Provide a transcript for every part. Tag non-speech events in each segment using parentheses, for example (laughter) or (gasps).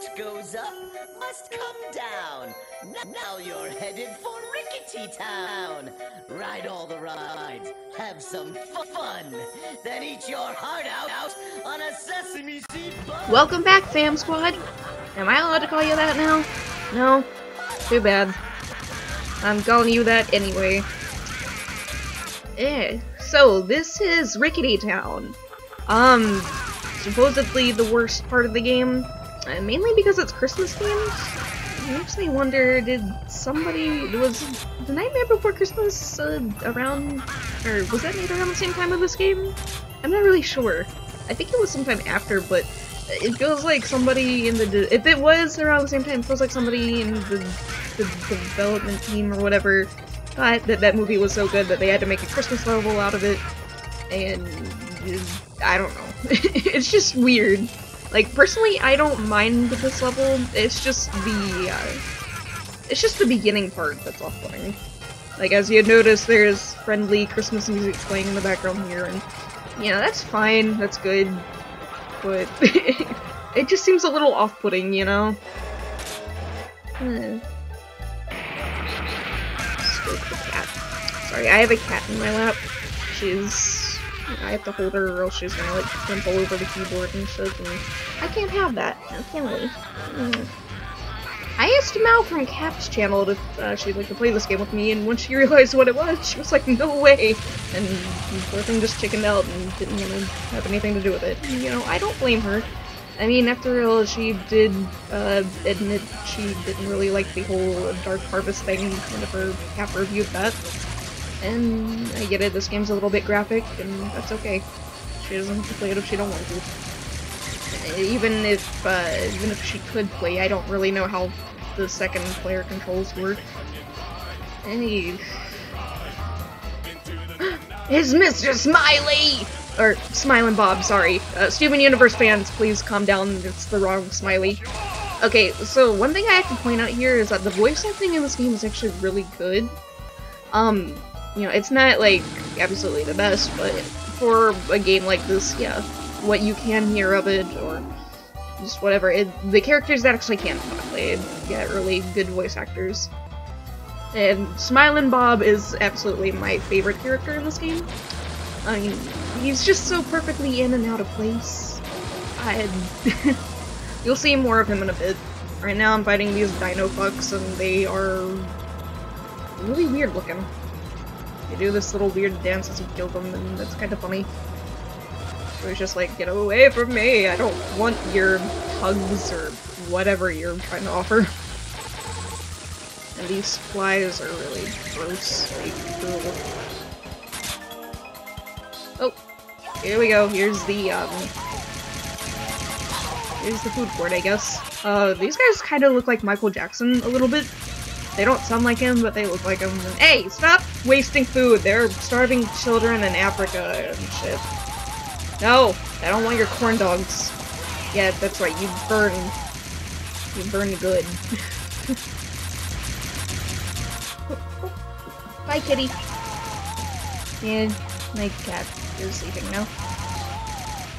What goes up must come down. Now you're headed for Rickety Town. Ride all the rides, have some fu- fun, then eat your heart out, out on a sesame seed bun. Welcome back, fam squad. Am I allowed to call you that now? No? Too bad. I'm calling you that anyway. Eh, so this is Rickety Town. Um, supposedly the worst part of the game, uh, mainly because it's Christmas themed. It makes me wonder, did somebody, was the Nightmare Before Christmas uh, around, or was that made around the same time of this game? I'm not really sure. I think it was sometime after, but it feels like somebody in the if it was around the same time, it feels like somebody in the, the development team or whatever thought that that movie was so good that they had to make a Christmas level out of it, and I don't know. (laughs) it's just weird. Like personally, I don't mind this level. It's just the uh, it's just the beginning part that's off-putting. Like as you notice, there's friendly Christmas music playing in the background here, and yeah, that's fine. That's good but (laughs) it just seems a little off-putting, you know? Hmm. Sorry, I have a cat in my lap. She's... I have to hold her or else she's gonna like jump all over the keyboard and shit, and I can't have that, now can we? I asked Mal from Cap's channel if uh, she'd like to play this game with me, and when she (laughs) realized what it was, she was like, no way! And the thing just chickened out and didn't want to have anything to do with it. And, you know, I don't blame her. I mean, after all, she did uh, admit she didn't really like the whole Dark Harvest thing whenever Cap reviewed that. And I get it, this game's a little bit graphic, and that's okay. She doesn't have to play it if she don't want to. Even if, uh, even if she could play, I don't really know how the second player controls work. Any... (gasps) Is Mr. Smiley! Or, Smiling Bob, sorry. Uh, Steven Universe fans, please calm down, it's the wrong Smiley. Okay, so one thing I have to point out here is that the voice acting in this game is actually really good. Um, you know, it's not, like, absolutely the best, but for a game like this, yeah, what you can hear of it, or just whatever, it, the characters that actually can talk, they get really good voice actors. And Smilin' Bob is absolutely my favorite character in this game. I mean, he's just so perfectly in and out of place. I (laughs) You'll see more of him in a bit. Right now I'm fighting these dino fucks and they are really weird looking. They do this little weird dance as you kill them and that's kind of funny. So it's just like, get away from me! I don't want your hugs or whatever you're trying to offer. And these flies are really gross. Like. Oh, here we go. Here's the, um... Here's the food court, I guess. Uh, these guys kind of look like Michael Jackson a little bit. They don't sound like him, but they look like him. Hey, stop wasting food! They're starving children in Africa and shit. No, I don't want your corn dogs. Yeah, that's right, you burn. You burn good. (laughs) Bye, kitty. And my cat is sleeping now.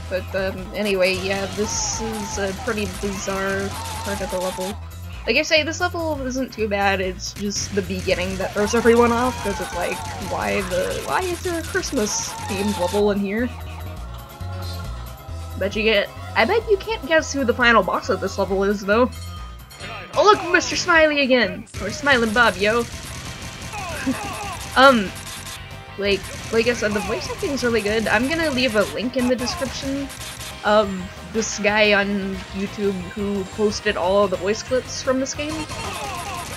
But um, anyway, yeah, this is a pretty bizarre part of the level. Like I say, this level isn't too bad. It's just the beginning that throws everyone off because it's like, why the why is there a Christmas themed level in here? Bet you get. I bet you can't guess who the final boss of this level is though. Oh look, Mr. Smiley again, or Smiling Bob, yo. (laughs) um, like, like I said, the voice acting is really good. I'm gonna leave a link in the description of this guy on YouTube who posted all the voice clips from this game.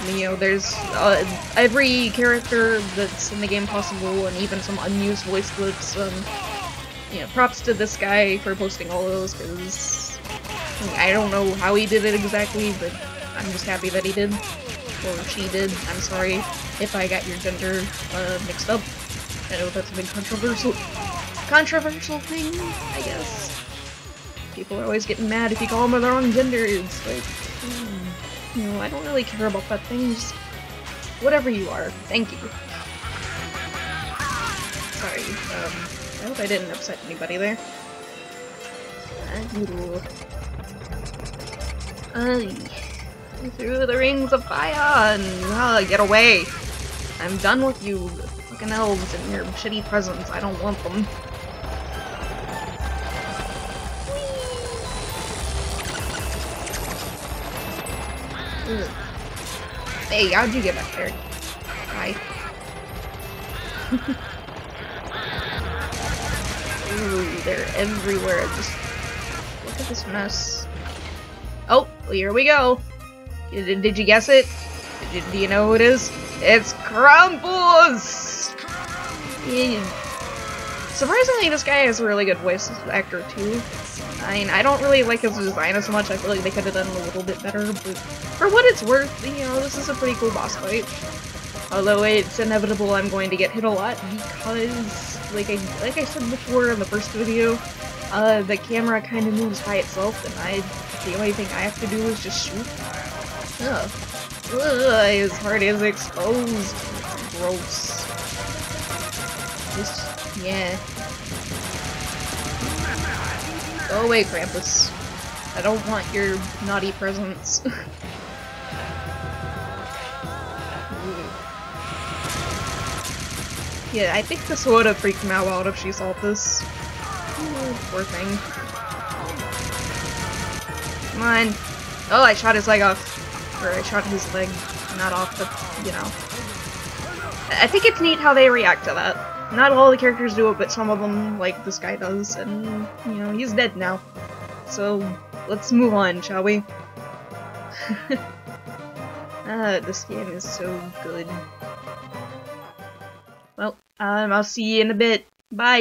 You know, there's uh, every character that's in the game possible, and even some unused voice clips. Um, you know, props to this guy for posting all those, because I don't know how he did it exactly, but I'm just happy that he did. Or she did. I'm sorry if I got your gender uh, mixed up. I know that's a big controversial, controversial thing, I guess. People are always getting mad if you call them by the wrong gender. It's like, hmm, you know, I don't really care about that thing. Just whatever you are. Thank you. Sorry. Um, I hope I didn't upset anybody there. Uh, through the rings of fire and uh, get away. I'm done with you fucking elves and your shitty presents. I don't want them. Ugh. Hey, how'd you get back there? Hi. (laughs) Ooh, they're everywhere. Just look at this mess. Oh, well, here we go. Did, did you guess it? You, do you know who it is? It's Krampus! Yeah. Surprisingly, this guy has a really good voice actor too. I mean, I don't really like his design as much. I feel like they could have done a little bit better, but for what it's worth, you know, this is a pretty cool boss fight. Although it's inevitable I'm going to get hit a lot because, like I, like I said before in the first video, uh, the camera kind of moves by itself and I, the only thing I have to do is just shoot. Ugh. Ugh, his heart is exposed. Gross. Just, yeah. Go away, Krampus. I don't want your naughty presence. (laughs) yeah, I think this would have freaked Mao out if she saw this. Ooh, poor thing. Come on. Oh, I shot his leg off. Or I shot his leg, not off, but, you know. I think it's neat how they react to that. Not all the characters do it, but some of them, like this guy does, and, you know, he's dead now. So, let's move on, shall we? (laughs) ah, this game is so good. Well, um, I'll see you in a bit. Bye!